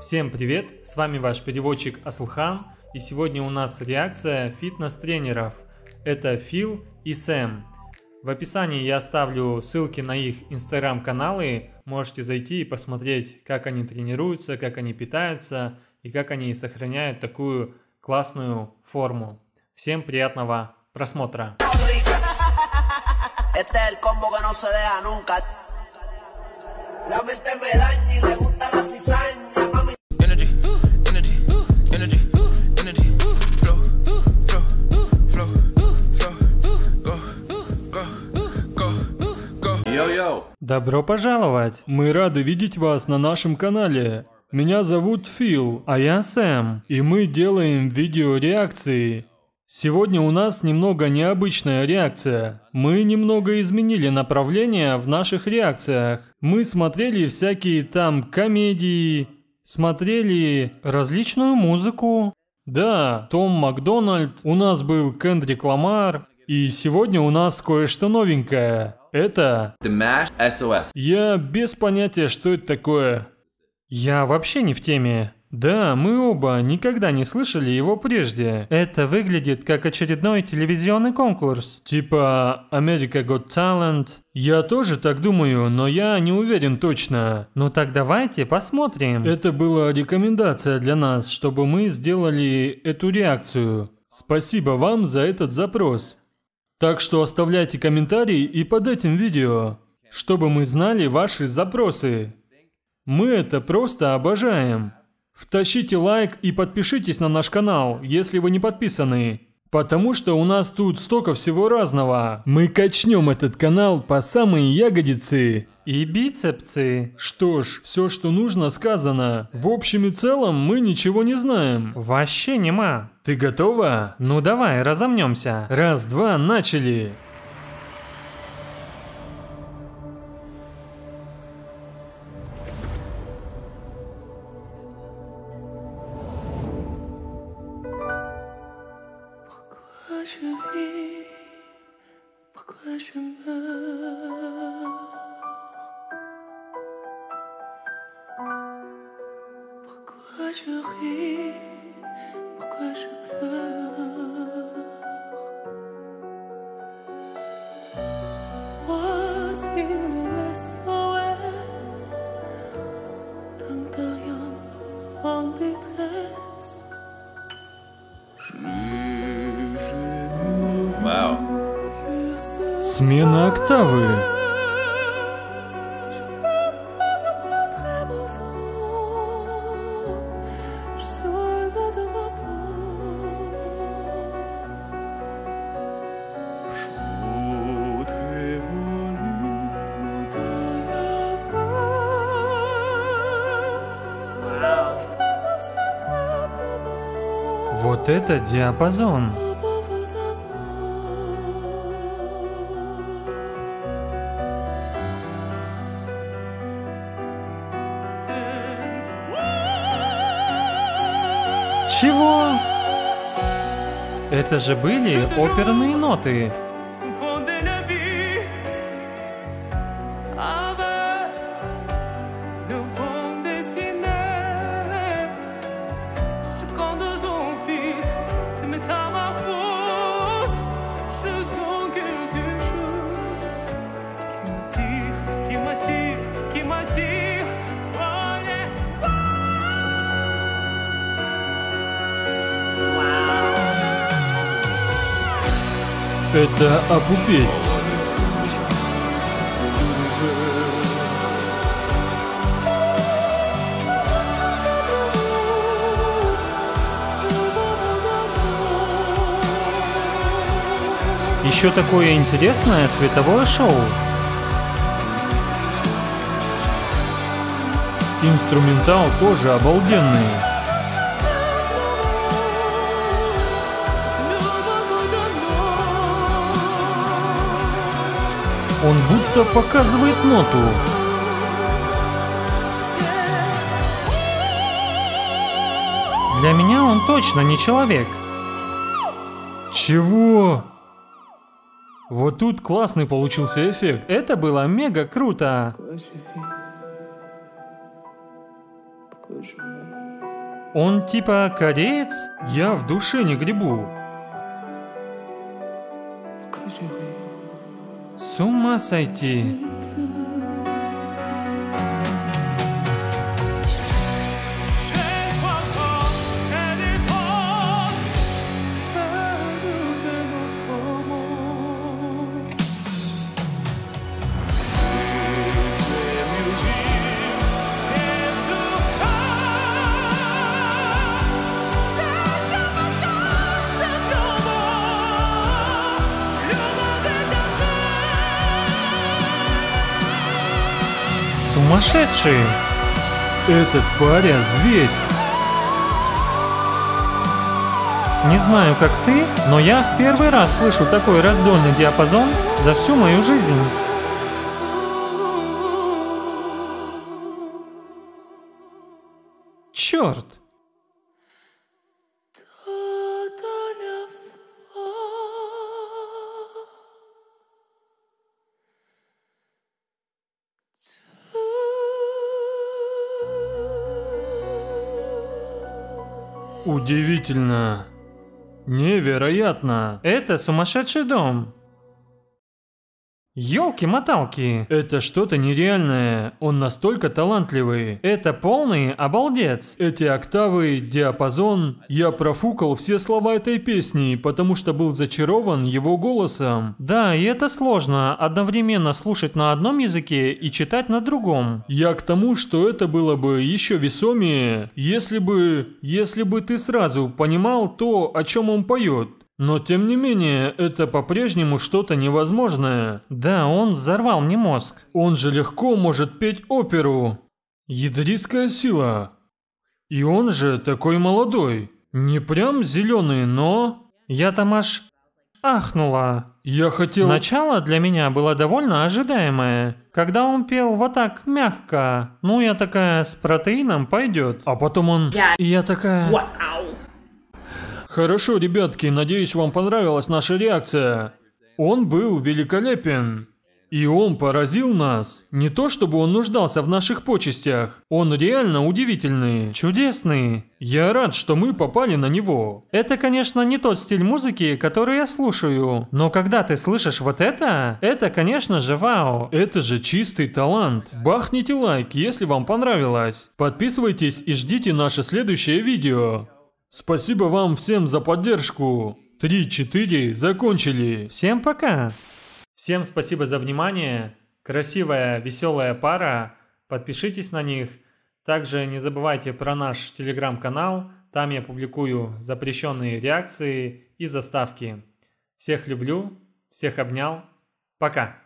Всем привет, с вами ваш переводчик Аслхан, и сегодня у нас реакция фитнес-тренеров. Это Фил и Сэм. В описании я оставлю ссылки на их инстаграм-каналы, можете зайти и посмотреть, как они тренируются, как они питаются и как они сохраняют такую классную форму. Всем приятного просмотра! La mente me daña y le Йо-йо! Добро пожаловать! Мы рады видеть вас на нашем канале. Меня зовут Фил, а я Сэм, и мы делаем видеореакции. Сегодня у нас немного необычная реакция. Мы немного изменили направление в наших реакциях. Мы смотрели всякие там комедии, смотрели различную музыку. Да, Том Макдональд, у нас был Кендрик Ламар, и сегодня у нас кое-что новенькое. Это... The Mash SOS. Я без понятия, что это такое. Я вообще не в теме. Да, мы оба никогда не слышали его прежде. Это выглядит как очередной телевизионный конкурс. Типа America Got Talent. Я тоже так думаю, но я не уверен точно. Ну так давайте посмотрим. Это была рекомендация для нас, чтобы мы сделали эту реакцию. Спасибо вам за этот запрос. Так что оставляйте комментарии и под этим видео, чтобы мы знали ваши запросы. Мы это просто обожаем. Втащите лайк и подпишитесь на наш канал, если вы не подписаны. Потому что у нас тут столько всего разного. Мы качнем этот канал по самые ягодицы. И бицепсы. Что ж, все, что нужно, сказано. В общем и целом, мы ничего не знаем. Вообще нема. Ты готова? Ну давай, разомнемся. Раз, два, начали. Je vis, pourquoi je meurs? Pourquoi je ris, pourquoi je pleure? Voici le SOS d'un rien en détresse. Смена октавы. Вот это диапазон. Это же были оперные ноты. Это опупеть. Еще такое интересное световое шоу. Инструментал тоже обалденный. Он будто показывает ноту. Для меня он точно не человек. Чего? Вот тут классный получился эффект. Это было мега круто. Он типа кореец? Я в душе не грибу. so much IT Сумасшедший! Этот парень зверь! Не знаю, как ты, но я в первый раз слышу такой раздольный диапазон за всю мою жизнь. Черт! Удивительно. Невероятно. Это сумасшедший дом. Ёлки-моталки, это что-то нереальное. Он настолько талантливый. Это полный обалдец. Эти октавы, диапазон. Я профукал все слова этой песни, потому что был зачарован его голосом. Да, и это сложно, одновременно слушать на одном языке и читать на другом. Я к тому, что это было бы еще весомее, если бы... Если бы ты сразу понимал то, о чем он поет. Но тем не менее, это по-прежнему что-то невозможное. Да, он взорвал мне мозг. Он же легко может петь оперу. Ядрийская сила. И он же такой молодой. Не прям зеленый, но... Я там аж ахнула. Я хотел... Начало для меня было довольно ожидаемое. Когда он пел вот так мягко, ну я такая, с протеином пойдет. А потом он... И я такая... Хорошо, ребятки, надеюсь, вам понравилась наша реакция. Он был великолепен. И он поразил нас. Не то чтобы он нуждался в наших почестях. Он реально удивительный, чудесный. Я рад, что мы попали на него. Это, конечно, не тот стиль музыки, который я слушаю. Но когда ты слышишь вот это, это, конечно же, вау. Это же чистый талант. Бахните лайк, если вам понравилось. Подписывайтесь и ждите наше следующее видео. Спасибо вам всем за поддержку. 3-4 закончили. Всем пока. Всем спасибо за внимание. Красивая, веселая пара. Подпишитесь на них. Также не забывайте про наш телеграм-канал. Там я публикую запрещенные реакции и заставки. Всех люблю, всех обнял. Пока.